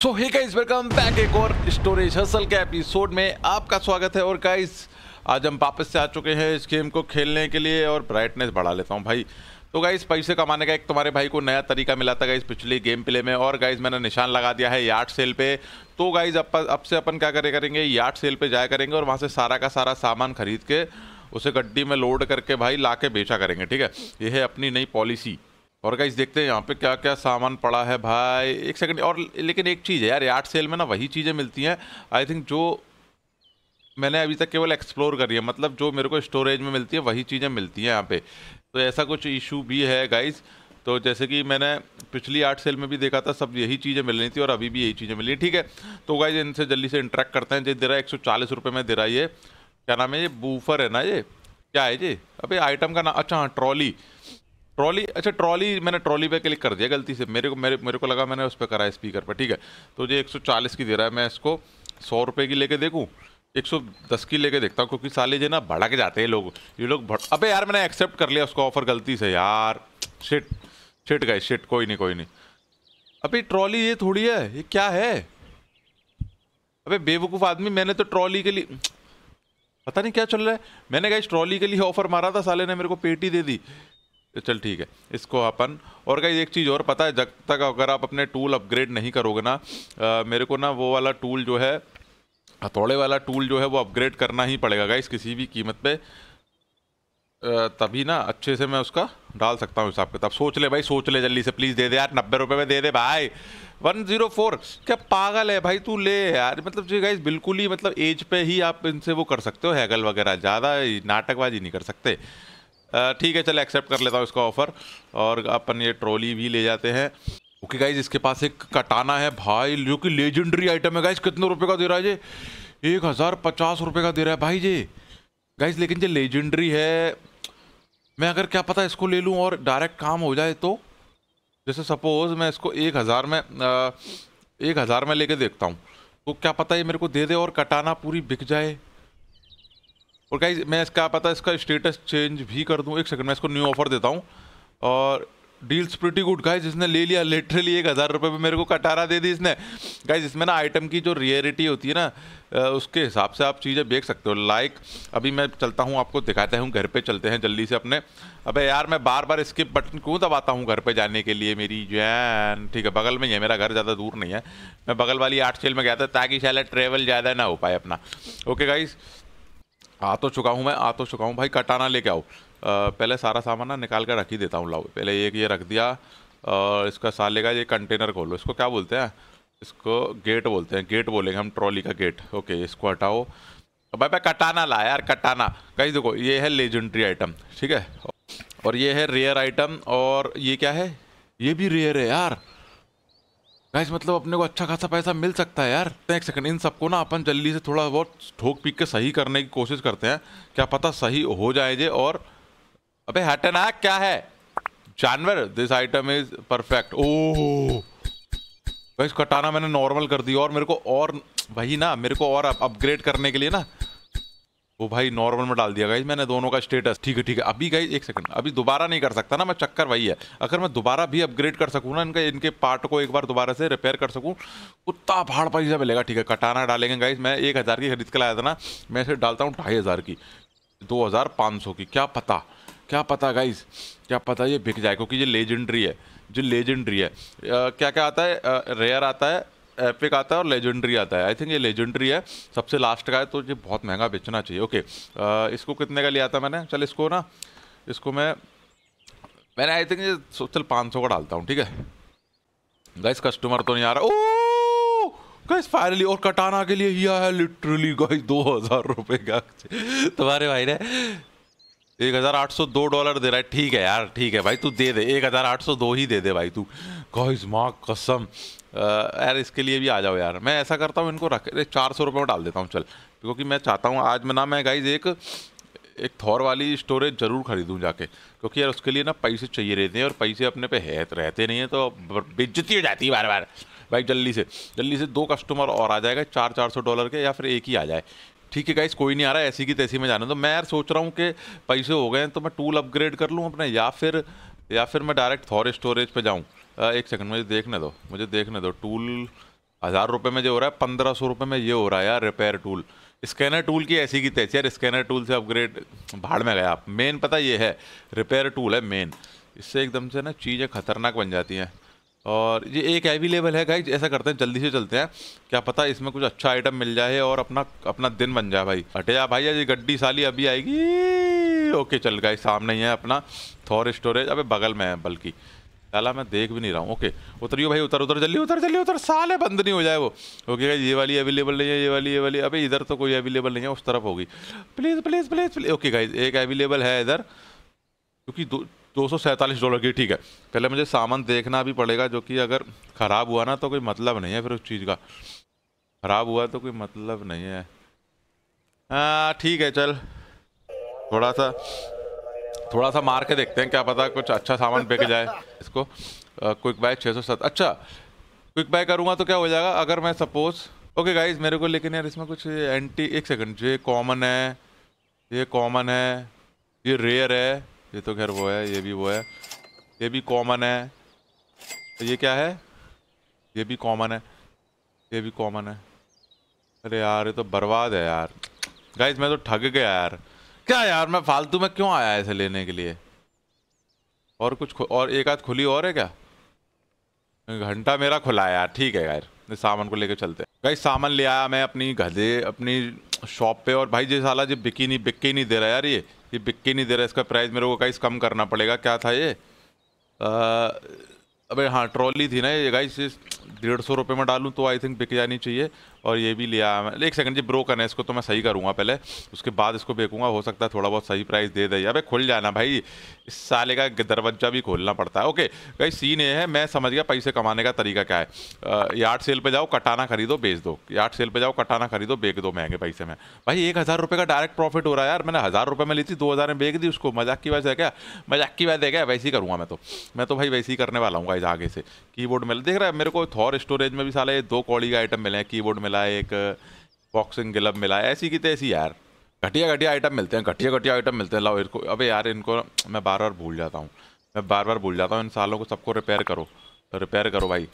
So hey guys welcome back एक और storage hustle के एपिसोड में आपका स्वागत है। और गाइस आज हम वापस से आ चुके हैं इस गेम को खेलने के लिए और ब्राइटनेस बढ़ा लेता हूँ भाई। तो गाइस पैसे कमाने का एक तुम्हारे भाई को नया तरीका मिला था गाइस पिछले गेम प्ले में। और गाइस मैंने निशान लगा दिया है यार्ड सेल पे। तो गाइस अब अब से अपन क्या करे करेंगे? यार्ड सेल पे जाया करेंगे और वहाँ से सारा का सारा सामान खरीद के उसे गड्डी में लोड करके भाई ला के बेचा करेंगे, ठीक है? यह है अपनी नई पॉलिसी और गाइस देखते हैं यहाँ पे क्या क्या सामान पड़ा है भाई। एक सेकंड और लेकिन एक चीज़ है यार यार्ड सेल में ना वही चीज़ें मिलती हैं। आई थिंक जो मैंने अभी तक केवल एक्सप्लोर करी है मतलब जो मेरे को स्टोरेज में मिलती है, वही चीज़ें मिलती हैं यहाँ पे। तो ऐसा कुछ इशू भी है गाइज़ तो जैसे कि मैंने पिछली आर्ट सेल में भी देखा था, सब यही चीज़ें मिल रही थी और अभी भी यही चीज़ें मिल रही ठीक है तो गाइज़ इनसे जल्दी से इंटरेक्ट करते हैं। जो दे रहा है एक सौ चालीस रुपये में दे रहा है। ये क्या नाम है ये? बूफर है ना ये? क्या है जी अभी आइटम का नाम अच्छा हाँ ट्रॉली ट्रॉली अच्छा ट्रॉली मैंने ट्रॉली पे क्लिक कर दिया, गलती से। मेरे को, मेरे मेरे को लगा मैंने उस पर करा स्पीकर पर ठीक है। तो ये 140 की दे रहा है, मैं इसको सौ रुपये की लेके देखूँ 110 की लेके देखता हूँ, क्योंकि साले जो ना, भड़क जाते हैं लोग। ये लोग अबे यार, मैंने एक्सेप्ट कर लिया उसको ऑफ़र गलती से, यार। शिट शिट गए शिट कोई नहीं कोई नहीं। अभी ट्रॉली ये थोड़ी है, ये क्या है? अबे, बेवकूफ़ आदमी, मैंने तो ट्रॉली के लिए, पता नहीं क्या चल रहा है। मैंने कहा ट्रॉली के लिए ऑफ़र मारा था, साले ने मेरे को पेटी दे दी। चल ठीक है इसको अपन और कहीं एक चीज़ और पता है जब तक अगर आप अपने टूल अपग्रेड नहीं करोगे ना आ, मेरे को ना वो वाला टूल जो है हथौड़े वाला टूल जो है वो अपग्रेड करना ही पड़ेगा गाइस किसी भी कीमत पे। तभी ना अच्छे से मैं उसका डाल सकता हूँ हिसाब किताब सोच ले भाई सोच ले जल्दी से प्लीज़ दे दे यार नब्बे रुपये में दे दे भाई। वन ज़ीरो फोर क्या पागल है भाई तू ले यार। मतलब जो गाइस बिल्कुल ही मतलब एज पे ही आप इनसे वो कर सकते हो हैगल वगैरह ज़्यादा नाटकबाजी नहीं कर सकते। ठीक है, चलो एक्सेप्ट कर लेता हूँ इसका ऑफ़र और अपन ये ट्रॉली भी ले जाते हैं। ओके गाइज़ इसके पास एक कटाना है। भाई, जो कि लेजेंडरी आइटम है। गाइज़ कितने रुपए का दे रहा है जी एक हज़ार पचास रुपये का दे रहा है भाई जी गाइज़ लेकिन ये लेजेंडरी है। मैं अगर क्या पता इसको ले लूँ और डायरेक्ट काम हो जाए तो? जैसे सपोज़ मैं इसको एक हज़ार में एक हज़ार में लेके देखता हूँ। तो क्या पता ये मेरे को दे दे और कटाना पूरी बिक जाए। और गाइज़ मैं इसका पता इसका स्टेटस चेंज भी कर दूँ, एक सेकंड मैं इसको न्यू ऑफ़र देता हूँ। और डील्स प्रिटी गुड गाइज़ इसने ले लिया लिटरली एक हज़ार रुपये में मेरे को कटारा दे दी इसने। गाइज़ इसमें ना आइटम की जो रियरिटी होती है ना उसके हिसाब से आप चीज़ें देख सकते हो। लाइक अभी मैं चलता हूँ, आपको दिखाते हूँ, घर पे चलते हैं जल्दी से अपने। अबे यार, मैं बार बार स्किप बटन क्यों दबाता हूँ घर पे जाने के लिए, मेरी जैन? ठीक है, बगल में ही है, मेरा घर ज़्यादा दूर नहीं है। मैं बगल वाली आठ सेल में गया था, ताकि शायद ट्रेवल ज़्यादा ना हो पाए अपना। ओके गाइज़ आ तो चुका हूँ मैं आ तो चुका हूँ भाई, कटाना लेके आओ। पहले सारा सामान ना निकाल कर रख ही देता हूँ, लाओ। पहले एक ये रख दिया और इसका साले का ये कंटेनर खोलो। इसको क्या बोलते हैं? इसको गेट बोलते हैं। गेट बोलेंगे हम, ट्रॉली का गेट। ओके, इसको हटाओ। भाई भाई, कटाना ला यार, कटाना। कहीं देखो, ये है लेजेंड्री आइटम ठीक है? और ये है रेयर आइटम और ये क्या है? ये भी रेयर है यार। गाइस मतलब अपने को अच्छा खासा पैसा मिल सकता है यार। एक सेकंड इन सबको ना अपन जल्दी से थोड़ा बहुत ठोक पीक के सही करने की कोशिश करते हैं। क्या पता सही हो जाए जे और अबे हटना क्या है? जानवर this item is perfect oh. Guys katana मैंने नॉर्मल कर दी और मेरे को और, वही ना, मेरे को और अपग्रेड करने के लिए ना वो भाई नॉर्मल में डाल दिया गाइज़ मैंने दोनों का स्टेटस ठीक है ठीक है। अभी गाइज़ एक सेकंड अभी दोबारा नहीं कर सकता ना मैं, चक्कर वही है। अगर मैं दोबारा भी अपग्रेड कर सकूँ ना इनके इनके पार्ट को एक बार दोबारा से रिपेयर कर सकूँ, कुत्ता भाड़ पैसा मिलेगा, ठीक है। कटाना डालेंगे गाइज़ मैं एक हज़ार की खरीद के लाया था ना, मैं इसे डालता हूँ ढाई हज़ार की, दो हज़ार पाँच सौ की। क्या पता क्या पता गाइज़ क्या पता ये बिक जाए, क्योंकि ये लेजेंडरी है, जो लेजेंडरी है। क्या क्या आता है? रेयर आता है एपिक आता है और लेजेंडरी आता है। आई थिंक ये लेजेंडरी है। सबसे लास्ट का है तो ये बहुत महँगा बेचना चाहिए। ओके आ, इसको कितने का लिया था मैंने? चल इसको ना इसको मैं मैंने आई थिंक ये चल पाँच सौ का डालता हूँ ठीक है? गाइस कस्टमर तो नहीं आ रहा। ओ गाइस फाइनली और कटाना के लिए ही आया लिटरली गाइस दो हज़ार रुपये का। तुम्हारे भाई ने एक हज़ार आठ सौ दो डॉलर दे रहा है। ठीक है यार, ठीक है भाई, तू दे दे। एक हज़ार आठ सौ दो ही दे दे भाई तू। गाइस माँ कसम। यार, इसके लिए भी आ जाओ यार। मैं ऐसा करता हूँ, इनको रख चार सौ रुपये में डाल देता हूँ, चल। क्योंकि मैं चाहता हूँ, आज मैं ना मैं गाइज़ एक एक थौर वाली स्टोरेज ज़रूर खरीदूँ जाके। क्योंकि यार, उसके लिए ना पैसे चाहिए रहते हैं और पैसे अपने पे है, रहते नहीं हैं तो बेज्जती हो जाती है बार बार। भाई, जल्दी से जल्दी से दो कस्टमर और आ जाएगा, चार चार सौ डॉलर के या फिर एक ही आ जाए। ठीक है गाइस कोई नहीं आ रहा ऐसी की तैसी में जाना तो मैं यार सोच रहा हूँ कि पैसे हो गए तो मैं टूल अपग्रेड कर लूँ अपने, या फिर या फिर मैं डायरेक्ट थॉर स्टोरेज पे जाऊँ। एक सेकंड मुझे देखने दो, मुझे देखने दो। टूल हज़ार रुपये में जो हो रहा है, पंद्रह सौ रुपये में ये हो रहा है यार रिपेयर टूल स्कैनर टूल की ऐसी की तैसी यार स्कैनर टूल से अपग्रेड भाड़ में गया आप। मेन पता ये है रिपेयर टूल है मेन इससे एकदम से ना चीज़ें खतरनाक बन जाती हैं। और ये एक अवेलेबल है गाइज़ ऐसा करते हैं, जल्दी से चलते हैं। क्या पता इसमें कुछ अच्छा आइटम मिल जाए और अपना अपना दिन बन जाए भाई। हटे जा भाई, ये गड्डी साली अभी आएगी। ओके चल गाइज़ सामने ही है अपना थॉर स्टोरेज अबे बगल में है बल्कि। साला मैं देख भी नहीं रहा हूँ। ओके उतरियो भाई, उतर उतर, जल्दी उतर जल्दी उतर। साले बंद नहीं हो जाए वो। ओके भाई ये वाली अवेलेबल नहीं है, ये वाली ये वाली। अबे इधर तो कोई अवेलेबल नहीं है, उस तरफ़ होगी। Please please please please okay guys एक अवेलेबल है इधर। क्योंकि दो दो सौ सैंतालीस डॉलर की, ठीक है। पहले मुझे सामान देखना भी पड़ेगा, जो कि अगर ख़राब हुआ ना तो कोई मतलब नहीं है फिर उस चीज़ का। ख़राब हुआ तो कोई मतलब नहीं है। ठीक है, चल। थोड़ा सा थोड़ा सा मार के देखते हैं, क्या पता कुछ अच्छा सामान बिक जाए इसको। क्विक बाय छः सौ अच्छा क्विक बाय करूँगा तो क्या हो जाएगा? अगर मैं सपोज़ ओके गाइज़ मेरे को लेकिन यार इसमें कुछ एंटी एक सेकंड ये कॉमन है, ये कॉमन है, ये रेयर है। ये तो खैर वो है, ये भी वो है। ये भी कॉमन है। तो ये क्या है? ये भी कॉमन है। ये भी कॉमन है। अरे यार, ये तो बर्बाद है यार। गाइज़ मैं तो ठग गया यार। क्या यार, मैं फालतू में क्यों आया ऐसे लेने के लिए? और कुछ और एक आध खुली और है क्या? घंटा मेरा खुला है यार। ठीक है यार सामान को लेकर चलते हैं। भाई सामान ले आया मैं अपनी गधे, अपनी शॉप पे। और भाई जी साला जी बिकी नहीं, बिक नहीं दे रहा यार ये। ये बिक नहीं दे रहा, इसका प्राइस मेरे को गाइस कम करना पड़ेगा। क्या था ये? अबे हाँ ट्रॉली थी ना ये गाइस डेढ़ सौ रुपये में डालूँ तो आई थिंक बिक जानी चाहिए। और ये भी लिया मैं। एक सेकंड जी ब्रोकन है इसको तो मैं सही करूँगा पहले। उसके बाद इसको बेचूँगा, हो सकता है थोड़ा बहुत सही प्राइस दे दे। अबे खुल जाना भाई, इस साले का दरवाज़ा भी खोलना पड़ता है। ओके भाई सीन ये है, मैं समझ गया पैसे कमाने का तरीका क्या है। यार्ड सेल पर जाओ, कटाना खरीदो, बेच दो। यार्ड सेल पर जाओ, कटाना खरीदो, बेच दो महँगे पैसे में। भाई एक हज़ार रुपये का डायरेक्ट प्रॉफिट हो रहा है यार। मैंने हज़ार रुपये में ली थी, दो हज़ार में बेच दी उसको। मज़ाक की वजह क्या? मज़ाक की बात है क्या? वैसे ही करूँगा मैं तो। मैं तो भाई वैसे ही करने वाला हूँ इस आगे से। कीबोर्ड मिल, देख रहा है, मेरे को थॉर स्टोरेज में भी साले दो कौड़ी का आइटम मिले हैं कीबोर्ड मिला है एक बॉक्सिंग गिलब मिला, ऐसी की तैसी यार। घटिया घटिया आइटम मिलते हैं घटिया घटिया आइटम मिलते हैं। लाओ, इनको, अबे यार, इनको मैं बार बार भूल जाता हूँ। मैं बार बार भूल जाता हूँ, इन सालों को सबको रिपेयर करो। तो रिपेयर करो भाई।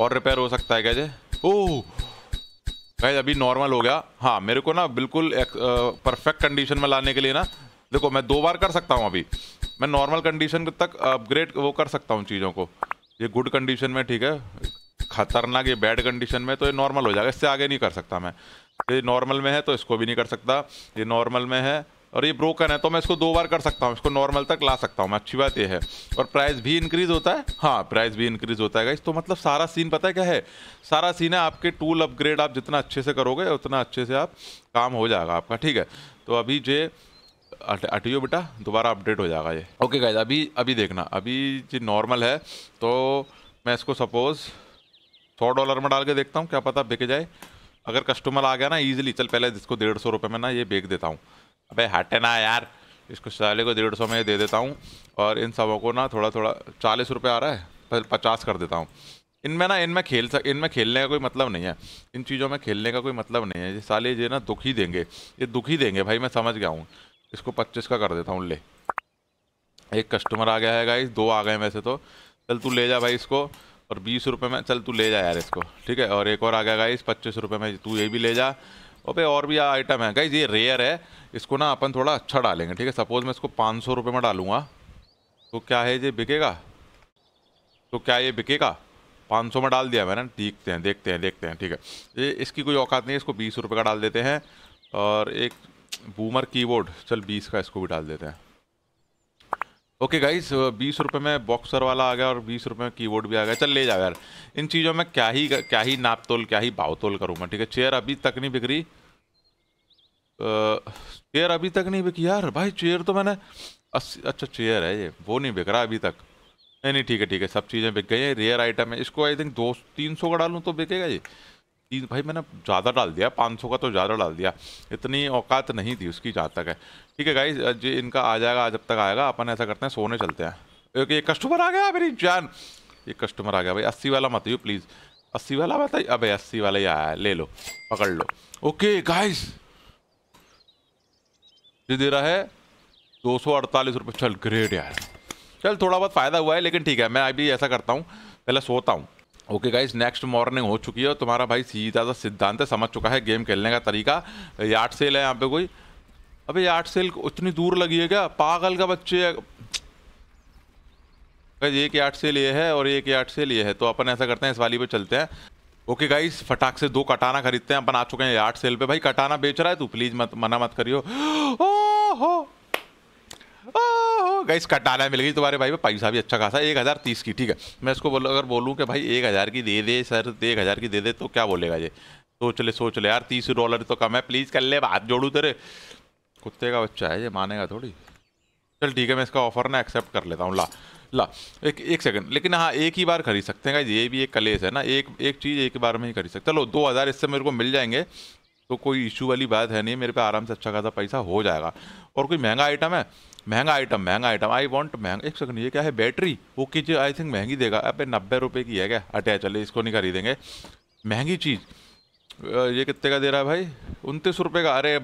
और रिपेयर हो सकता है जे? ओह! भाई अभी नॉर्मल हो गया। हाँ मेरे को ना बिल्कुल परफेक्ट कंडीशन में लाने के लिए ना, देखो, मैं दो बार कर सकता हूँ अभी। मैं नॉर्मल कंडीशन तक अपग्रेड वो कर सकता हूँ चीज़ों को। ये गुड कंडीशन में ठीक है। खतरनाक ये बैड कंडीशन में तो ये नॉर्मल हो जाएगा, इससे आगे नहीं कर सकता मैं। ये नॉर्मल में है तो इसको भी नहीं कर सकता। ये नॉर्मल में है और ये ब्रोकन है तो मैं इसको दो बार कर सकता हूँ, इसको नॉर्मल तक ला सकता हूँ मैं, अच्छी बात ये है। और प्राइस भी इंक्रीज होता है। हाँ प्राइस भी इंक्रीज होता है इस तो मतलब सारा सीन पता है क्या है? सारा सीन है, आपके टूल अपग्रेड आप जितना अच्छे से करोगे, उतना अच्छे से आप काम हो जाएगा आपका, ठीक है? तो अभी जे अटियो बेटा, दोबारा अपडेट हो जाएगा ये। ओके गाइज़ अभी अभी देखना, अभी जो नॉर्मल है तो मैं इसको सपोज़ सौ डॉलर में डाल के देखता हूँ, क्या पता बिक जाए। अगर कस्टमर आ गया ना ईजिली चल पहले इसको डेढ़ सौ रुपये में ना ये बेच देता हूँ। अबे हटे ना यार, इसको साले को डेढ़ सौ में दे देता हूँ, और इन सबों को ना थोड़ा थोड़ा चालीस रुपये आ रहा है पचास कर देता हूँ। इनमें ना, इनमें खेल सक इनमें खेलने का कोई मतलब नहीं है। इन चीज़ों में खेलने का कोई मतलब नहीं है। ये साले ये ना दुख ही देंगे, ये दुखी देंगे भाई, मैं समझ गया हूँ। इसको पच्चीस का कर देता हूँ, ले। एक कस्टमर आ गया है गाइस दो आ गए वैसे तो। चल तू ले जा भाई इसको। और बीस रुपये में, चल तू ले जा यार इसको, ठीक है? और एक और आ गया गाइस पच्चीस रुपये में तू ये भी ले जा। और भाई, और भी आइटम है। गाइस ये रेयर है। इसको ना अपन थोड़ा अच्छा डालेंगे, ठीक है? सपोज़ मैं इसको पाँच सौ रुपये में डालूँगा। तो क्या है ये बिकेगा? तो क्या ये बिकेगा? पाँच सौ में डाल दिया मैंने। देखते हैं देखते हैं देखते हैं, ठीक है? ये इसकी कोई औकात नहीं है, इसको बीस रुपये का डाल देते हैं। और एक बूमर कीबोर्ड चल बीस का इसको भी डाल देते हैं। ओके गाइस बीस रुपये में बॉक्सर वाला आ गया और बीस रुपये में कीबोर्ड भी आ गया। चल, ले जाओ यार। इन चीज़ों में क्या ही क्या ही नाप तोल क्या ही भाव तोल करूँ मैं, ठीक है? चेयर अभी तक नहीं बिक रही। चेयर अभी तक नहीं बिकी यार। भाई चेयर तो मैंने अस्सी अच्छा चेयर है ये, वो नहीं बिक रहा अभी तक। नहीं नहीं, ठीक है ठीक है, सब चीज़ें बिक गई हैं। रेयर आइटम है। इसको आई थिंक दो, तीन सौ का डालूँ तो बिकेगा ये। तीन, भाई मैंने ज़्यादा डाल दिया, पाँच सौ का तो ज़्यादा डाल दिया। इतनी औकात नहीं थी उसकी जहाँ तक है। ठीक है गाइज़ जी, इनका आ जाएगा जब तक आएगा, अपन ऐसा करते हैं, सोने चलते हैं। एक कस्टमर आ गया मेरी जान। ये कस्टमर आ गया भाई, अस्सी वाला मत ही प्लीज़ अस्सी वाला बताइए अबे अस्सी वाला ही आया ले लो, पकड़ लो। ओके गाइस ये दे रहा है दो सौ अड़तालीस रुपये। चल ग्रेट यार। चल, थोड़ा बहुत फ़ायदा हुआ है, लेकिन ठीक है, मैं अभी ऐसा करता हूँ, पहले सोता हूँ। ओके गाइस नेक्स्ट मॉर्निंग हो चुकी है और तुम्हारा भाई सीधा सा सिद्धांत है, समझ चुका है गेम खेलने का तरीका। यार्ड सेल है यहाँ पे कोई। अबे यार्ड सेल उतनी दूर लगी है क्या? पागल का बच्चे एक यार्ड सेल ये है और एक यार्ड सेल ये है तो अपन ऐसा करते हैं, इस वाली पे चलते हैं। ओके गाइस फटाक से दो कटाना खरीदते हैं, अपन आ चुके हैं यार्ड सेल पे। भाई, कटाना बेच रहा है तू? प्लीज़ मत, मना मत करियो। ओहो! गाइस कटाना मिल गई, तुम्हारे भाई पैसा भी अच्छा खासा, एक हज़ार तीस की, ठीक है? मैं इसको बोल, अगर बोलूँ कि भाई एक हज़ार की दे दे, सर, एक हज़ार की दे दे तो क्या बोलेगा ये? सोच ले सोच ले यार, तीस डॉलर तो कम है प्लीज़ कर ले बात जोड़ू तेरे। कुत्ते का बच्चा है ये, मानेगा थोड़ी। चल ठीक है, मैं इसका ऑफ़र ना एक्सेप्ट कर लेता हूँ, ला ला, एक एक सेकंड लेकिन हाँ एक ही बार खरीद सकते हैं ये भी एक कलेस है ना, एक एक चीज़ एक बार में ही खरीद सकते चलो, दो हज़ार इससे मेरे को मिल जाएँगे तो कोई इशू वाली बात है नहीं मेरे पे आराम से अच्छा खासा पैसा हो जाएगा। और कोई महँगा आइटम है? महँगा आइटम महँगा आइटम आई वॉन्ट महँगा एक सेकंड ये क्या है? Battery okay ji I think महँगी देगा। अब नब्बे रुपये की है क्या? अटैच चले इसको नहीं खरीदेंगे। महँगी चीज़। ये कितने का दे रहा है भाई? उनतीस रुपये का। अरे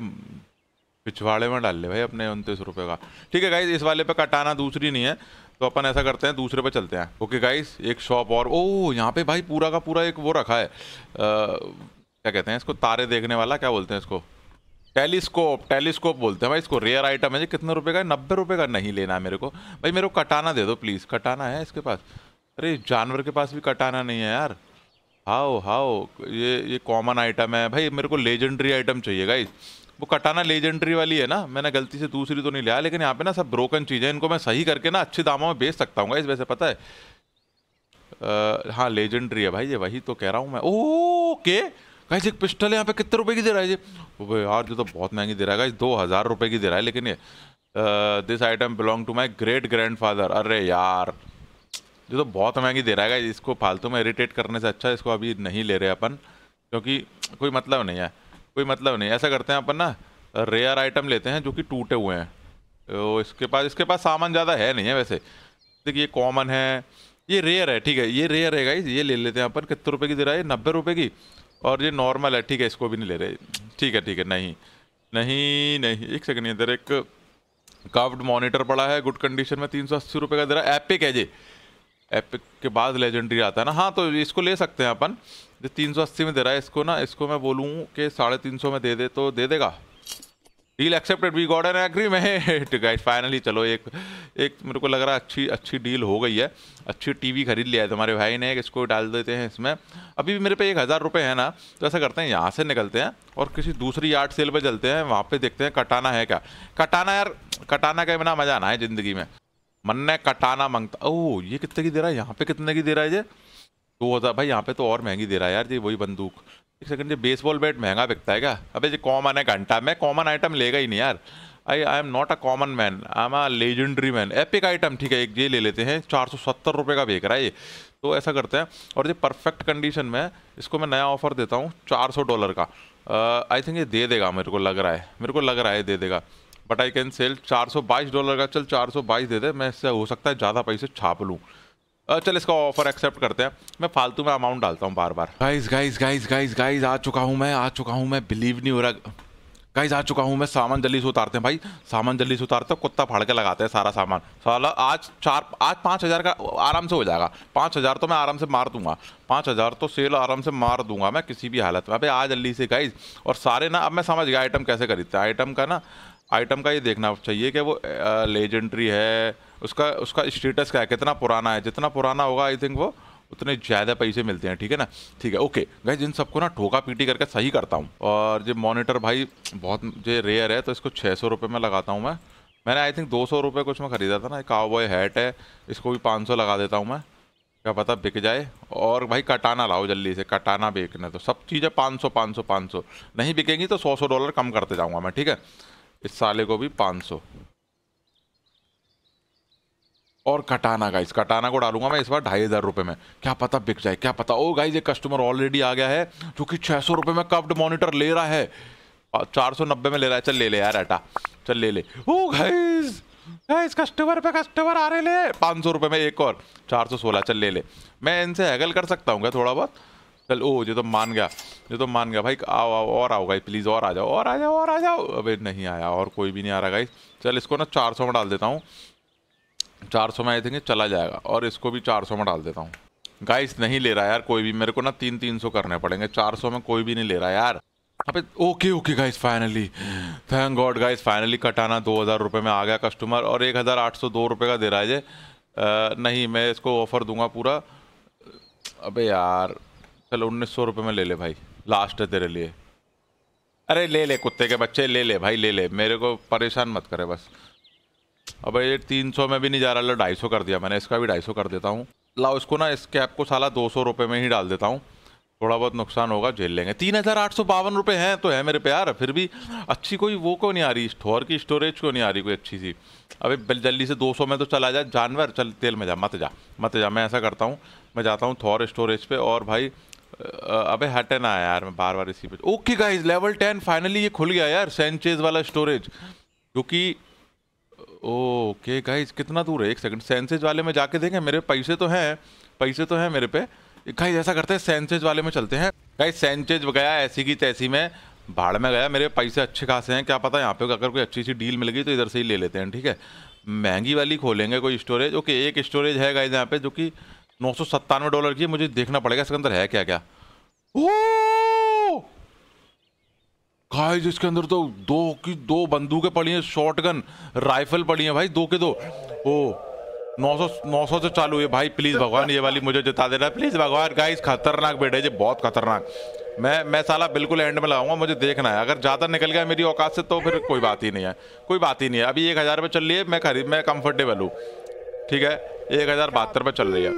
पिछवाड़े में डाल ले भाई अपने उनतीस रुपये का। ठीक है गाइज़ इस वाले पे कटाना दूसरी नहीं है। तो अपन ऐसा करते हैं दूसरे पे चलते हैं। ओके गाइज़ एक शॉप और ओ यहाँ पे भाई पूरा का पूरा एक वो रखा है। आ, क्या कहते हैं इसको? तारे देखने वाला क्या बोलते हैं इसको? टेलीस्कोप टेलीस्कोप बोलते हैं भाई इसको रेयर आइटम है जी। कितने रुपए का नब्बे रुपए का नहीं लेना है मेरे को। भाई मेरे को कटाना दे दो प्लीज़ कटाना है इसके पास। अरे जानवर के पास भी कटाना नहीं है यार। हाओ हाओ ये ये कॉमन आइटम है। भाई मेरे को लेजेंडरी आइटम चाहिए गाइस वो कटाना लेजेंडरी वाली है ना? मैंने गलती से दूसरी तो नहीं लिया लेकिन यहाँ पे ना सब ब्रोकन चीज़ें इनको मैं सही करके ना अच्छे दामों में बेच सकता हूँ इस वैसे पता है। आ, हाँ लेजेंडरी है भाई ये वही तो कह रहा हूँ मैं। ओके! गाइस एक पिस्टल यहाँ पे कितने रुपए की दे रहा है जी? ये यार, जो तो बहुत महँगी दे रहा है गाइस, दो हज़ार रुपए की दे रहा है, लेकिन ये this item belong to my great grand father अरे यार, जो तो बहुत महँगी दे रहा है गाइस, इसको फालतू में इरिटेट करने से अच्छा इसको अभी नहीं ले रहे अपन, क्योंकि कोई मतलब नहीं है, कोई मतलब नहीं ऐसा करते हैं अपन ना रेयर आइटम लेते हैं जो कि टूटे हुए हैं। तो इसके पास इसके पास सामान ज़्यादा है नहीं है वैसे। देखिए कॉमन है, ये रेयर है, ठीक है, ये रेयर है गाइस, ये ले लेते हैं अपन, कितने रुपए की दे रहा है नब्बे रुपए की। और ये नॉर्मल है, ठीक है, इसको भी नहीं ले रहे। ठीक है ठीक है, नहीं। नहीं नहीं, एक सेकंड इधर एक काफ्ड मॉनिटर पड़ा है गुड कंडीशन में तीन सौ अस्सी रुपये का जरा एपिक है। जी एपिक के बाद लेजेंडरी आता है ना। हाँ तो इसको ले सकते हैं अपन। जो तीन सौ अस्सी में दे रहा है, इसको ना, इसको मैं बोलूँ कि साढ़े तीन सौ में दे दे तो दे देगा। Deal accepted we got an agreement guys finally चलो, एक एक मेरे को लग रहा है अच्छी अच्छी डील हो गई है। अच्छी टीवी खरीद लिया है तुम्हारे भाई ने, इसको डाल देते हैं इसमें। अभी भी मेरे पे एक हज़ार रुपये है ना तो ऐसा करते हैं, यहाँ से निकलते हैं और किसी दूसरी यार्ड सेल पे चलते हैं, वहाँ पे देखते हैं कटाना है क्या। कटाना यार, कटाना का बिना मज़ा आना है ज़िंदगी में। मन ने कटाना माँगता ओह ये कितने की दे रहा है? यहाँ पे कितने की दे रहा है ये? दो हज़ार, भाई, यहाँ पे तो और महँगी दे रहा है यार जी वही बंदूक। एक सेकंड ये बेसबॉल बैट महँगा बिकता है क्या? अबे ये कॉमन है घंटा। मैं कॉमन आइटम लेगा ही नहीं यार। I I am not a common man I am a legendary man epic item ठीक है एक ये ले लेते हैं। चार सौ सत्तर रुपये का बेच रहा है ये। तो ऐसा करते हैं। और ये परफेक्ट कंडीशन में इसको मैं नया ऑफ़र देता हूँ चार सौ डॉलर का। आई uh, थिंक ये दे देगा मेरे को लग रहा है। मेरे को लग रहा है दे देगा। बट आई कैन सेल चार सौ बाईस डॉलर का। चल चार सौ बाईस दे दे। मैं इससे हो सकता है ज़्यादा पैसे छाप लूँ। चल इसका ऑफ़र एक्सेप्ट करते हैं। मैं फालतू में अमाउंट डालता हूँ बार बार guys guys guys guys guys आ चुका हूँ मैं, आ चुका हूँ मैं बिलीव नहीं हो रहा। गाइज़ आ चुका हूँ मैं, सामान जल्दी से उतारते हैं भाई। सामान जल्दी से उतारते हैं, कुत्ता फाड़ के लगाते हैं सारा सामान। साला, आज चार, आज पाँच हज़ार का आराम से हो जाएगा। पाँच हज़ार तो मैं आराम से मार दूँगा। पाँच हज़ार तो सेल आराम से मार दूँगा मैं किसी भी हालत में। अभी आ जल्दी से गाइज़ और सारे ना, अब मैं समझ गया आइटम कैसे खरीदते हैं। आइटम का ना आइटम का ये देखना चाहिए कि वो लेजेंड्री है उसका उसका स्टेटस क्या है? कितना पुराना है? जितना पुराना होगा आई थिंक वो उतने ज़्यादा पैसे मिलते हैं, ठीक है ना? ठीक है ओके भाई जिन सबको ना ठोका पीटी करके सही करता हूँ। और जो मॉनिटर भाई बहुत जो रेयर है तो इसको छः सौ रुपये में लगाता हूँ मैं। मैंने आई थिंक दो सौ रुपये कुछ में ख़रीदा था ना काव बॉय हैट है, इसको भी पाँच सौ लगा देता हूँ मैं। क्या पता बिक जाए। और भाई कटाना लाओ जल्दी से, कटाना बेचने तो। सब चीज़ें पाँच सौ पाँच सौ पाँच सौ। नहीं बिकेंगी तो सौ सौ डॉलर कम करते जाऊँगा मैं, ठीक है? इस साले को भी पाँच सौ। और कटाना गाइस कटाना को डालूँगा मैं इस बार ढाई हज़ार रुपये में। क्या पता बिक जाए, क्या पता। ओ गाइस ये कस्टमर ऑलरेडी आ गया है, जो कि छः सौ रुपये में कप्ड मॉनिटर ले रहा है। चार सौ नब्बे में ले रहा है। चल, ले ले यार अटा चल, ले ले। ओ गाइस गाइस कस्टमर पे कस्टमर आ रहे ले। पाँच सौ रुपये में एक और। चार सौ सोलह, चल, ले ले। मैं इनसे हैगल कर सकता हूँ क्या थोड़ा बहुत? चल, ओ, ये तो मान गया, ये तो मान गया। भाई, आओ आओ, और आओ गाइस प्लीज़ और आ जाओ, और आ जाओ, और आ जाओ। अबे, नहीं आया, और कोई भी नहीं आ रहा गाइस चल, इसको ना चार सौ में डाल देता हूँ। चार सौ में आई थिंक चला जाएगा, और इसको भी चार सौ में डाल देता हूँ। गाइस नहीं ले रहा यार कोई भी, मेरे को ना तीन तीन सौ करने पड़ेंगे, चार सौ में कोई भी नहीं ले रहा यार। अबे okay okay guys finally thank god guys finally katana दो हज़ार रुपये में आ गया कस्टमर और एक हज़ार आठ सौ दो रुपये का दे रहा है जे नहीं, मैं इसको ऑफ़र दूँगा पूरा। अबे यार, चलो उन्नीस सौ रुपये में ले ले भाई लास्ट है तेरे लिए। अरे ले ले कुत्ते के बच्चे, ले ले भाई, ले ले। मेरे को परेशान मत करे बस। अब ये तीन सौ में भी नहीं जा रहा ढाई सौ कर दिया मैंने, इसका भी ढाई सौ कर देता हूँ। लाओ इसको ना, इस कैप को साला दो सौ रुपये में ही डाल देता हूँ। थोड़ा बहुत नुकसान होगा झेल लेंगे। तीन हज़ार आठ सौ बावन रुपये हैं तो है मेरे प्यार, फिर भी अच्छी कोई वो क्यों नहीं आ रही? स्टोर की स्टोरेज क्यों नहीं आ रही कोई अच्छी सी? अभी जल्दी से दो सौ में तो चला जाए जानवर, चल तेल में जा, मत जा मत जा, मैं ऐसा करता हूँ, मैं जाता हूँ थॉर स्टोरेज पे और भाई अबे हटे ना यार, मैं बार बार इसी पे okay guys, level ten, finally ये खुल गया यार, सेंचेज वाला स्टोरेज, क्योंकि ओके गाइस कितना दूर है? एक सेकंड सेंसेज वाले में जाके देखें, मेरे पैसे तो हैं, पैसे तो हैं मेरे पे। गाइस ऐसा करते हैं सेंसेज वाले में चलते हैं। गाइस सेंसेज गया ऐसी की तैसी में, भाड़ में गया, मेरे पैसे अच्छे खासे हैं, क्या पता यहाँ पे अगर कोई अच्छी सी डील मिल गई तो इधर से ही ले लेते हैं, ठीक है? महँगी वाली खोलेंगे कोई स्टोरेज ओके एक स्टोरेज है गाइस यहाँ पे, जो कि नौ सौ सत्तानवे डॉलर की मुझे देखना पड़ेगा, इसके अंदर है क्या क्या गाइस इसके अंदर तो दो की दो बंदूकें पड़ी हैं शॉर्ट गन राइफल पड़ी हैं भाई, दो के दो। ओ, नौ सौ नौ सौ से चालू है। भाई प्लीज़ भगवान, ये वाली मुझे जिता देना। प्लीज़ भगवान गाइस खतरनाक बेटे जी, बहुत खतरनाक। मैं मैं साला बिल्कुल एंड में लगाऊँगा, मुझे देखना है। अगर ज़्यादा निकल गया मेरी औकात से तो फिर कोई बात ही नहीं है। कोई बात ही नहीं है। अभी एक हज़ार रुपये चल रही है, मैं खरीद, मैं कंफर्टेबल हूँ। ठीक है? एक हज़ार बहत्तर चल रही है।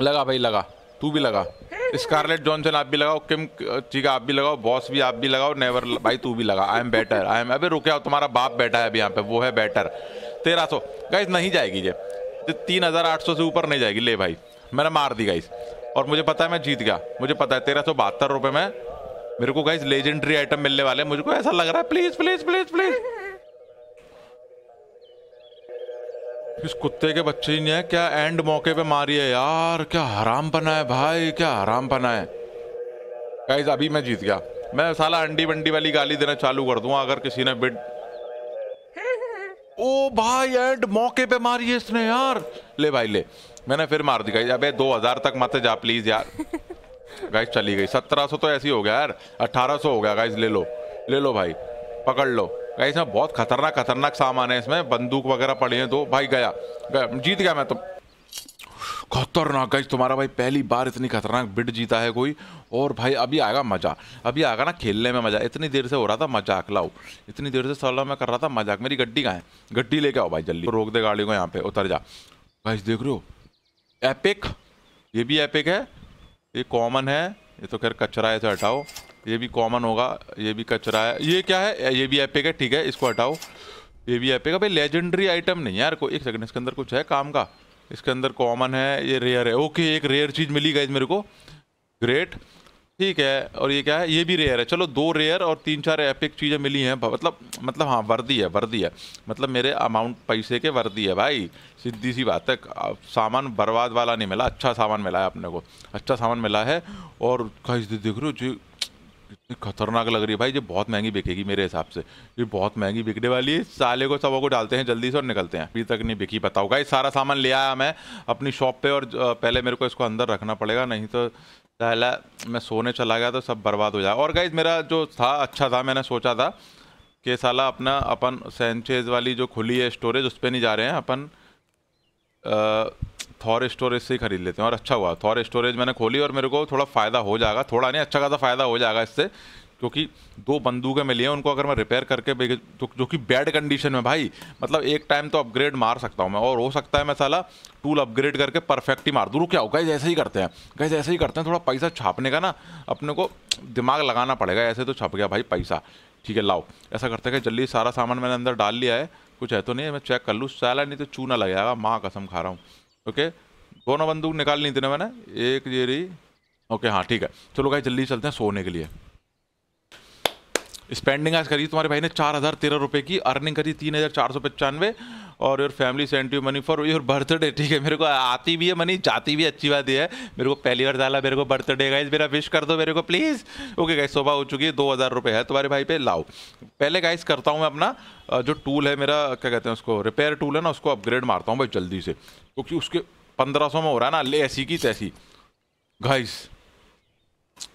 लगा भाई, लगा। तू भी लगा। स्कारलेट जॉनसन आप भी लगाओ, किम चीका आप भी लगाओ, बॉस भी आप भी लगाओ, नेवर, भाई तू भी लगा I am better I am अभी रुके तुम्हारा बाप बैठा है अभी यहाँ पे, वो है बेटर तेरह सौ गाइस नहीं जाएगी ये. तीन हज़ार आठ सौ से ऊपर नहीं जाएगी, ले भाई, मैंने मार दी गाइस और मुझे पता है मैं जीत गया, मुझे पता है तेरह सौ बहत्तर रुपये में मेरे को गाइस लेजेंडरी आइटम मिलने वाले मुझको ऐसा लग रहा है प्लीज़ प्लीज़ प्लीज़ प्लीज़ इस कुत्ते के बच्चे ने क्या एंड मौके पे मारी है? यार, क्या हराम बना है भाई, क्या हराम बना है? गाइस अभी मैं जीत गया। मैं साला अंडी बंडी वाली गाली देना चालू कर दूँगा अगर किसी ने बिड ओ भाई एंड मौके पे मारी है इसने, यार। ले भाई, ले। मैंने फिर मार दी गाइस अबे, दो हज़ार तक मत जा प्लीज़ यार। गाइस चली गई। सत्रह सौ तो ऐसी हो गया, यार। अठारह सौ हो गया गाइस ले लो। ले लो, भाई। पकड़ लो। गाइस में बहुत खतरनाक खतरनाक सामान है इसमें, बंदूक वगैरह पड़ी है तो भाई गया। गया, जीत गया मैं तो। खतरनाक गाइस तुम्हारा भाई पहली बार इतनी खतरनाक बिड जीता है कोई, और भाई अभी आएगा मज़ा। अभी आएगा ना खेलने में मज़ा। इतनी देर से हो रहा था मज़ाक, लाओ। इतनी देर से साला मैं कर रहा था मज़ाक। मेरी गड्डी कहाँ है? गड्डी लेके आओ भाई जल्दी। रोक दे गाड़ी को यहाँ पे, उतर जा। गाइस, देख रहे हो? एपिक ये भी एपिक है? ये कॉमन है? ये तो खैर कचरा है, इसे हटाओ। ये भी कॉमन होगा, ये भी कचरा है। ये क्या है? ये भी एपिक है, ठीक है, इसको हटाओ। ये भी एपिक है। भाई लेजेंडरी आइटम नहीं यार, कोई एक सेकंड इसके अंदर कुछ है काम का? इसके अंदर कॉमन है, ये रेयर है। ओके एक रेयर चीज़ मिली गई मेरे को। ग्रेट ठीक है, और ये क्या है? ये भी रेयर है। चलो, दो रेयर और तीन चार एपिक चीज़ें मिली हैं। मतलब मतलब हाँ वर्दी है वर्दी है। मतलब मेरे अमाउंट पैसे के वर्दी है, भाई। सीधी सी बात है सामान बर्बाद वाला नहीं मिला अच्छा सामान मिला है अपने को। अच्छा सामान मिला है, और कहीं देख रहे हो, जी इतनी खतरनाक लग रही है। भाई, ये बहुत महँगी बिकेगी मेरे हिसाब से। ये बहुत महँगी बिकने वाली है। साले को सबों को डालते हैं जल्दी से और निकलते हैं। अभी तक नहीं बिकी, बताओ। भाई सारा सामान ले आया मैं अपनी शॉप पे और पहले मेरे को इसको अंदर रखना पड़ेगा, नहीं तो पहला मैं सोने चला गया तो सब बर्बाद हो जाए और गाइज़ मेरा जो था अच्छा था, मैंने सोचा था कि साला अपना, अपन सेंचेज वाली जो खुली है स्टोरेज उस पर नहीं जा रहे हैं। अपन थॉर स्टोरेज से ही खरीद लेते हैं और अच्छा हुआ। थॉर स्टोरेज मैंने खोली और मेरे को थोड़ा फ़ायदा हो जाएगा, थोड़ा नहीं अच्छा खासा फ़ायदा हो जाएगा इससे, क्योंकि दो बंदूकें मिली हैं, उनको अगर मैं रिपेयर करके तो जो कि बैड कंडीशन में भाई मतलब एक टाइम तो अपग्रेड मार सकता हूँ मैं, और हो सकता है मैं साला टूल अपग्रेड करके परफेक्ट ही मार दूँ। क्या होगा ऐसे ही करते हैं गैस ऐसे ही करते हैं, थोड़ा पैसा छापने का ना अपने को दिमाग लगाना पड़ेगा, ऐसे तो छप गया भाई पैसा। ठीक है, लाओ, ऐसा करते हैं जल्दी सारा सामान मैंने अंदर डाल लिया है, कुछ है तो नहीं है, मैं चेक कर लूँ, साला नहीं तो चूना लग जाएगा माँ कसम खा रहा हूँ। ओके दोनों बंदूक निकाल ली थी ना मैंने? एक ये रही। ओके हाँ ठीक है। चलो भाई जल्दी चलते हैं सोने के लिए। स्पेंडिंग आज करी तुम्हारे भाई ने चार हज़ार तेरह रुपये की अर्निंग करी तीन हज़ार चार सौ पचानवे और your family sent you money for your birthday ठीक है? मेरे को आती भी है मनी जाती भी अच्छी बात है। मेरे को पहली बार डाला, मेरे को बर्थडे गाइज़ मेरा विश कर दो मेरे को प्लीज़ ओके गाइज़ सुबह हो चुकी है, दो हज़ार रुपये है। तुम्हारे भाई पे लाओ। पहले गाइज़ करता हूँ मैं अपना जो टूल है मेरा, क्या कहते हैं उसको रिपेयर टूल है ना, उसको अपग्रेड मारता हूँ भाई जल्दी से। क्योंकि उसके पंद्रह सौ में हो रहा है ना, ले ऐसी की तैसी। गाइस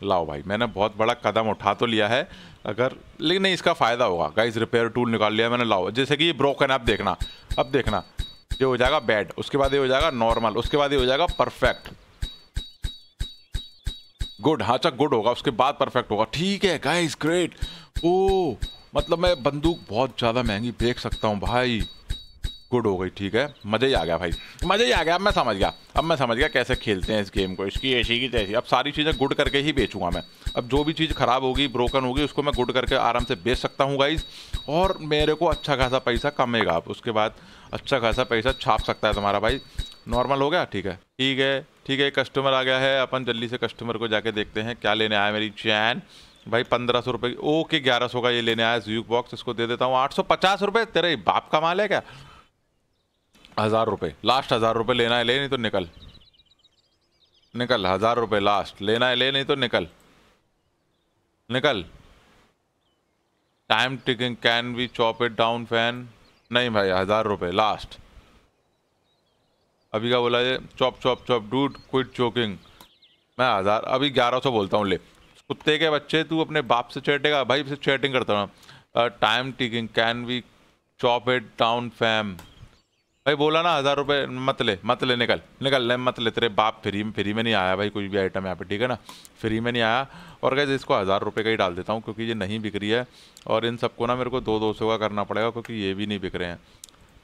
लाओ भाई, मैंने बहुत बड़ा कदम उठा तो लिया है। अगर, लेकिन नहीं, इसका फ़ायदा होगा। गाइस रिपेयर टूल निकाल लिया, मैंने लाओ। जैसे कि ये ब्रोकन है अब देखना अब देखना। ये हो जाएगा बैड उसके बाद ये हो जाएगा नॉर्मल उसके बाद ये हो जाएगा परफेक्ट गुड हाँ अच्छा गुड होगा, उसके बाद परफेक्ट होगा। ठीक है गाइज़ ग्रेट ओ मतलब मैं बंदूक बहुत ज़्यादा महँगी देख सकता हूँ, भाई। गुड हो गई, ठीक है? मज़ा ही आ गया भाई। मज़ा ही आ गया, अब मैं समझ गया। अब मैं समझ गया कैसे खेलते हैं इस गेम को, इसकी, ऐसी की तैसी। अब सारी चीज़ें गुड करके ही बेचूँगा मैं। अब जो भी चीज़ ख़राब होगी ब्रोकन होगी, उसको मैं गुड करके आराम से बेच सकता हूँ गाइज़ और मेरे को अच्छा खासा पैसा कमेगा। उसके बाद अच्छा खासा पैसा छाप सकता है तुम्हारा भाई। नॉर्मल हो गया? ठीक है। ठीक है ठीक है कस्टमर आ गया है। अपन जल्दी से कस्टमर को जाके देखते हैं, क्या लेने आया मेरी चैन। भाई, पंद्रह सौ रुपये ओके, ग्यारह सौ का ये लेने आया ज्यूक बॉक्स इसको दे देता हूँ। आठ सौ पचास रुपये तेरे बाप का माल है क्या? हज़ार रुपये लास्ट हज़ार रुपये लेना है, ले नहीं तो निकल। निकल, हज़ार रुपये लास्ट लेना है, ले नहीं तो निकल। निकल। Time ticking can we chop it down fam नहीं भाई, हज़ार रुपये लास्ट अभी क्या बोला ये? Chop chop chop dude quit choking मैं हज़ार, अभी ग्यारह सौ बोलता हूँ, ले। कुत्ते के बच्चे तू अपने बाप से चैटेगा, भाई से चैटिंग करता हूँ। Time ticking can we chop it down fam भाई बोला ना हज़ार रुपये मत ले मत ले निकल। निकल ले मत ले तेरे बाप फ्री में फ्री में नहीं आया भाई कोई भी आइटम यहाँ पे ठीक है ना? फ्री में नहीं आया। और गैस इसको हज़ार रुपये का ही डाल देता हूँ क्योंकि ये नहीं बिक रही है। और इन सबको ना मेरे को दो दो सौ का करना पड़ेगा क्योंकि ये भी नहीं बिक रहे हैं।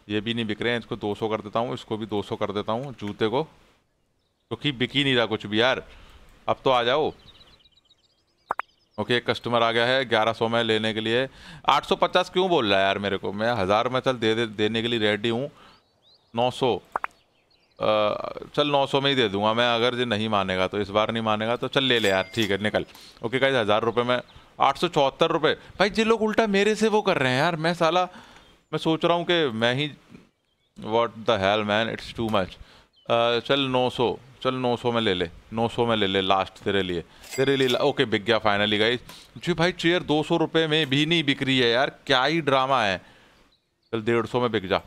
ये भी नहीं बिक रहे हैं इसको दो सौ कर देता हूँ इसको भी दो सौ कर देता हूँ जूते को। क्योंकि बिक ही नहीं रहा कुछ भी यार। अब तो आ जाओ। ओके एक कस्टमर आ गया है ग्यारह सौ में लेने के लिए। आठ सौ पचास क्यों बोल रहा है यार मेरे को? मैं हज़ार में चल दे, दे देने के लिए रेडी हूँ। नौ सौ। चल नौ सौ में ही दे दूँगा मैं, अगर जो नहीं मानेगा तो इस बार नहीं मानेगा तो चल ले ले यार, ठीक है, निकल। ओके गाइज़ हज़ार रुपये में, आठ सौ चौहत्तर रुपये भाई जिन लोग उल्टा मेरे से वो कर रहे हैं यार, मैं साला, मैं सोच रहा हूँ कि मैं ही what the hell man it's too much चल नौ सौ, चल नौ सौ में ले ले, नौ सौ में ले ले लास्ट तेरे लिए। तेरे लिए, ओके, बिक गया फाइनली गाइज़ जी भाई चेयर दो सौ रुपये में भी नहीं बिक रही है यार, क्या ही ड्रामा है। चल डेढ़ सौ में बिक जा।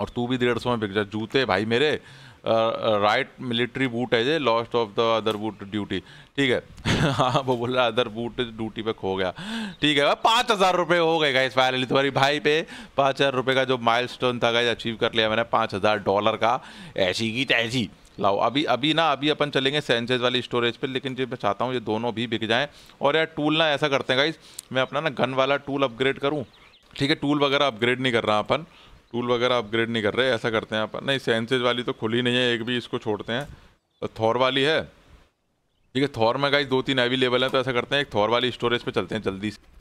और तू भी डेढ़ सौ में बिक जा। जूते भाई मेरे राइट मिलिट्री बूट है जे lost of the other boot duty ठीक है? हाँ वो बोल रहा है अदर बूट ड्यूटी पे खो गया। ठीक है पाँच हज़ार रुपये हो गए गाइस फाइनली तुम्हारी भाई पे। पाँच हज़ार रुपये का जो माइल स्टोन था गाइस अचीव कर लिया मैंने पाँच हज़ार डॉलर का। ऐसी की तैसी। लाओ, अभी अभी ना, अभी अपन चलेंगे सेंसेज वाली स्टोरेज पे, लेकिन जो मैं चाहता हूँ ये दोनों भी बिक जाएँ। और यार टूल ना ऐसा करते हैं गाइज़ मैं अपना ना गन वाला टूल अपग्रेड करूँ। ठीक है टूल वगैरह अपग्रेड नहीं कर रहा अपन। टूल वगैरह अपग्रेड नहीं कर रहे, ऐसा करते हैं अपन। नहीं सेंसेज वाली तो खुली नहीं है, एक भी इसको छोड़ते हैं। तो थॉर वाली है। ठीक है थॉर में गाइज़ दो तीन अवेलेबल है तो ऐसा करते हैं, एक थॉर वाली स्टोरेज पे चलते हैं जल्दी से।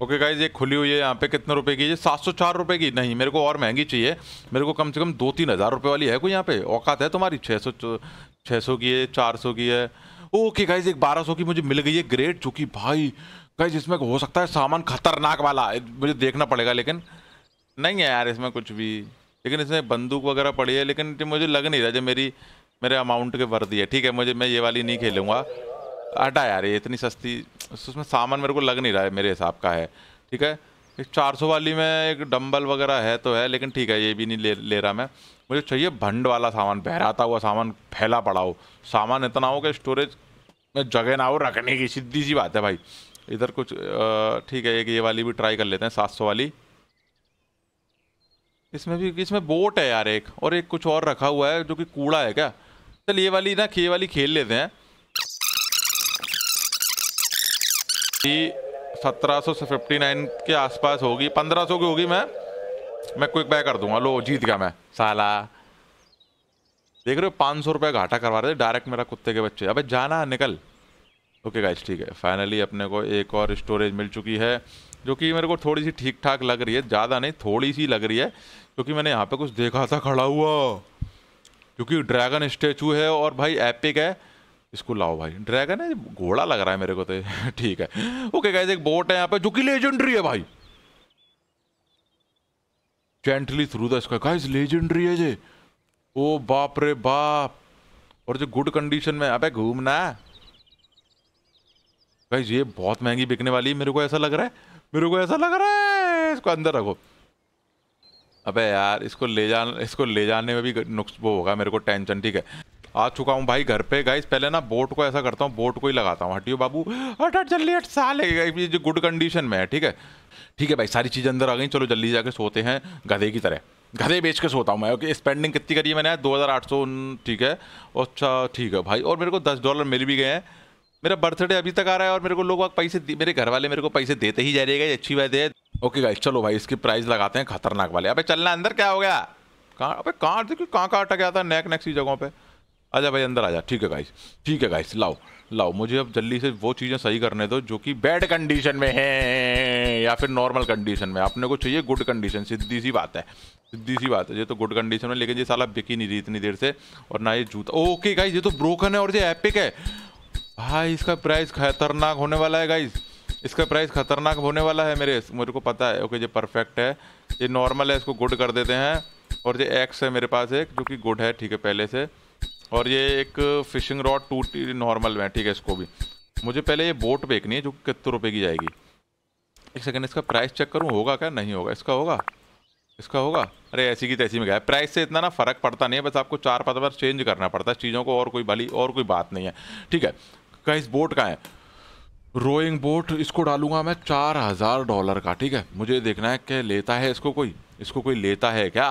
ओके गाइज़ ये खुली हुई है, यहाँ पे कितने रुपए की है? सात सौ चार रुपये की। नहीं, मेरे को और महँगी चाहिए। मेरे को कम से कम दो तीन हज़ार रुपये वाली है कोई यहाँ पे? औकात है तुम्हारी? छः सौ छः सौ की है, चार सौ की है। ओके गाइज़ एक बारह सौ की मुझे मिल गई है ग्रेट जो कि भाई गाइज़ इसमें हो सकता है सामान खतरनाक वाला। मुझे देखना पड़ेगा, लेकिन नहीं है यार इसमें कुछ भी। लेकिन इसमें बंदूक वगैरह पड़ी है, लेकिन मुझे लग नहीं रहा जो मेरी, मेरे अमाउंट के वर्दी है। ठीक है, मुझे, मैं ये वाली नहीं खेलूँगा। हटा यार, ये इतनी सस्ती, उसमें सामान मेरे को लग नहीं रहा है, मेरे हिसाब का है। ठीक है? एक चार सौ वाली में एक डंबल वगैरह है तो है, लेकिन ठीक है, ये भी नहीं ले ले रहा मैं। मुझे चाहिए भंड वाला सामान, बहराता हुआ सामान, फैला पड़ा हो। सामान इतना हो कि स्टोरेज में जगह ना हो, रखने की सीधी सी बात है भाई। इधर कुछ ठीक है, एक ये वाली भी ट्राई कर लेते हैं, सात सौ वाली। इसमें भी, इसमें बोट है यार एक, और एक कुछ और रखा हुआ है जो कि कूड़ा है क्या? चल ये वाली ना, ये वाली खेल लेते हैं। सत्रह सौ फिफ्टी नाइन के आसपास होगी, पंद्रह सौ की होगी मैं। मैं क्विक बैक कर दूँगा, लो, जीत गया मैं, साला। देख रहे हो, पाँच सौ रुपये घाटा करवा रहे थे डायरेक्ट मेरा कुत्ते के बच्चे। अबे जाना, निकल। ओके गाइस ठीक है फाइनली अपने को एक और स्टोरेज मिल चुकी है। जो कि मेरे को थोड़ी सी ठीक ठाक लग रही है, ज़्यादा नहीं थोड़ी सी लग रही है, क्योंकि मैंने यहाँ पे कुछ देखा था, खड़ा हुआ। क्योंकि ड्रैगन स्टेचू है और भाई एपिक है। इसको लाओ भाई। ड्रैगन है? घोड़ा लग रहा है मेरे को तो। ठीक है। ओके गाइस एक बोट है यहाँ पे, जो कि लेजेंडरी है भाई। Gently through the sky guys legendary है जे ओ बाप रे बाप। और जो गुड कंडीशन में अबे घूमना गाइस ये बहुत महँगी बिकने वाली है, मेरे को ऐसा लग रहा है। मेरे को ऐसा लग रहा है इसको अंदर रखो। अबे यार, इसको ले जाना, इसको ले जाने में भी नुक्स वो होगा, मेरे को टेंशन ठीक है। आ चुका हूँ भाई घर पे गाइस पहले ना बोट को ऐसा करता हूँ बोट को ही लगाता हूँ। हटियो बाबू, हट हट, जल्दी, हट है जो गुड कंडीशन में है, ठीक है। ठीक है भाई, सारी चीज़ें अंदर आ गई, चलो जल्दी जाके सोते हैं गधे की तरह। गधे बेच के सोता हूँ मैं ओके स्पेंडिंग कितनी करी है मैंने? दो हज़ार आठ सौ ठीक है। अच्छा ठीक है भाई, और मेरे को दस डॉलर मिल भी गए हैं। मेरा बर्थडे अभी तक आ रहा है और मेरे को लोग पैसे मेरे घर वाले मेरे को पैसे देते ही जा रहेगा अच्छी बात है। ओके गाइस चलो भाई, इसकी प्राइस लगाते हैं खतरनाक वाले। अबे चलना अंदर, क्या हो गया? कहाँ, अबे कहाँ देखिए कहाँ कहाँ अटक गया था नेक नेक सी जगहों पे। आजा भाई, अंदर आजा। ठीक है गाइस ठीक है गाइस लाओ लाओ, मुझे अब जल्दी से वो चीज़ें सही करने दो जो कि बैड कंडीशन में है, या फिर नॉर्मल कंडीशन में। अपने को चाहिए? गुड कंडीशन सीधी सी बात है। सीधी सी बात है, ये तो गुड कंडीशन में लेकिन ये साला बिकी नहीं रही इतनी देर से, और ना ये जूता। ओके गाइस ये तो ब्रोकन है और ये एपिक है। भाई, इसका प्राइस खतरनाक होने वाला है गाइस इसका प्राइस खतरनाक होने वाला है मेरे. मेरे को पता है. ओके ये परफेक्ट है. ये नॉर्मल है, इसको गुड कर देते हैं. और ये एक्स है मेरे पास एक, जो कि गुड है, ठीक है, पहले से. और ये एक फिशिंग रॉड टू नॉर्मल में ठीक है, इसको भी. मुझे पहले ये बोट बेचनी है, जो कितने रुपए की जाएगी. एक सेकंड इसका प्राइस चेक करूँ? होगा क्या? नहीं होगा. इसका होगा? इसका होगा? अरे, ऐसी की तैसी में गया प्राइस से इतना ना फ़र्क पड़ता नहीं है, बस आपको चार पाँच बार चेंज करना पड़ता है. चीज़ों को और कोई भली और कोई बात नहीं है. ठीक है. का इस बोट का है। रोइंग बोट, इसको डालूँगा मैं चार हज़ार डॉलर का, ठीक है? मुझे देखना है क्या लेता है इसको कोई? इसको कोई लेता है क्या?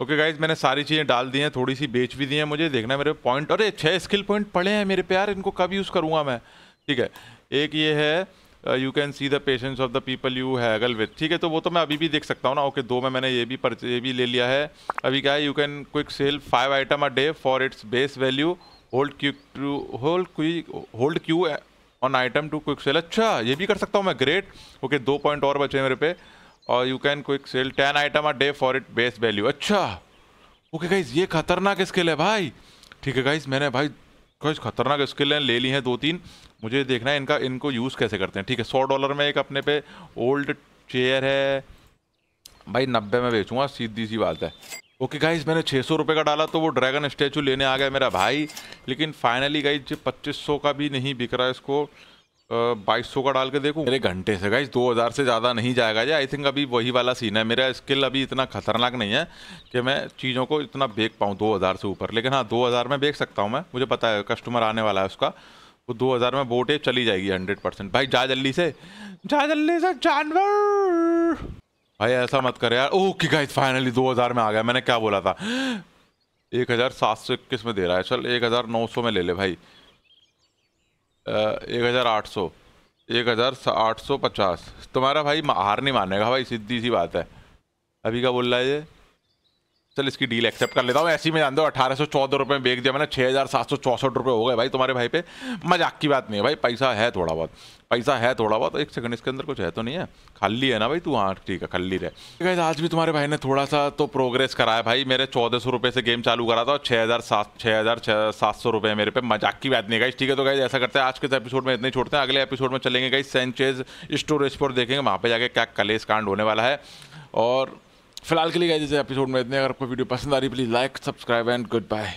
ओके गाइज़ मैंने सारी चीज़ें डाल दी हैं थोड़ी सी बेच भी दी हैं मुझे, देखना है मेरे पॉइंट अरे छः स्किल पॉइंट पड़े हैं मेरे प्यार, इनको कब यूज़ करूँगा मैं? ठीक है, एक ये है you can see the patience of the people you haggle with ठीक है तो वो तो मैं अभी भी देख सकता हूँ ना ओके दो में मैंने ये भी ये भी ले लिया है। अभी क्या है you can quick sell five item a day for its base value hold Q to hold Q hold Q on item to quick sell अच्छा ये भी कर सकता हूँ मैं ग्रेट ओके दो पॉइंट और बचे मेरे पे. और you can quick sell ten item a day for it base value अच्छा. ओके गाइज़ ये खतरनाक स्किल है भाई. ठीक है गाइज़ मैंने भाई कुछ खतरनाक स्किल हैं, ले ली हैं दो तीन. मुझे देखना है इनका, इनको यूज़ कैसे करते हैं. ठीक है, सौ डॉलर में एक अपने पे ओल्ड चेयर है. भाई, नब्बे में बेचूँगा, सीधी सी बात है. ओके गाइज़ मैंने छः सौ रुपये का डाला तो वो ड्रैगन स्टैचू लेने आ गया मेरा भाई। लेकिन फाइनली गाइज़ पच्चीस सौ का भी नहीं बिक रहा है इसको बाईस सौ का डाल के देखूँ। मेरे घंटे से गाइज़ दो हज़ार से ज़्यादा नहीं जाएगा जी आई थिंक अभी वही वाला सीन है। मेरा स्किल अभी इतना खतरनाक नहीं है कि मैं चीज़ों को इतना बेच पाऊँ दो हज़ार से ऊपर। लेकिन हाँ दो हज़ार में बेच सकता हूँ मैं। मुझे पता है कस्टमर आने वाला है उसका। वो दो हज़ार में बोटे चली जाएगी हंड्रेड परसेंट भाई, जा जल्दी से, जा जल्दी से, जानवर! भाई ऐसा मत कर यार। ओके गाइस फाइनली दो हज़ार में आ गया। मैंने क्या बोला था? एक हज़ार सात सौ इक्कीस में दे रहा है। चल, एक हज़ार नौ सौ में ले ले भाई। एक हज़ार आठ सौ। एक हज़ार आठ सौ पचास। तुम्हारा भाई हार नहीं मानेगा भाई, सीधी सी बात है। अभी क्या बोल रहा है ये? चल, इसकी डील एक्सेप्ट कर लेता हूँ। ऐसी में जान दो, अठारह सौ चौदह रुपये में बेच दिया मैंने छः हज़ार सात सौ चौसठ रुपये हो गए भाई तुम्हारे भाई पे। मज़ाक की बात नहीं है भाई, पैसा है थोड़ा बहुत। पैसा है थोड़ा बहुत, एक सेकंड इसके अंदर कुछ है तो नहीं है। खाली है ना भाई तू? हाँ ठीक है, खाली रहे। आज भी तुम्हारे भाई ने थोड़ा सा तो प्रोग्रेस कराया भाई। मेरे चौदह सौ रुपये से गेम चालू करा था और छः हज़ार सात छः हज़ार छः सात सौ रुपये मेरे पे। मज़ाक की बात नहीं गाइस ठीक है तो गाइज़ ऐसा करते हैं, आज के एपिसोड में इतने छोड़ते हैं। अगले एपिसोड में चलेंगे गाइज़ सेंचेज स्टोरेज पर देखेंगे। वहाँ पे जाके क्या कलेस कांड होने वाला है। और फ़िलहाल के लिए जैसे एपिसोड में इतने, अगर आपको वीडियो पसंद आ रही please like subscribe and goodbye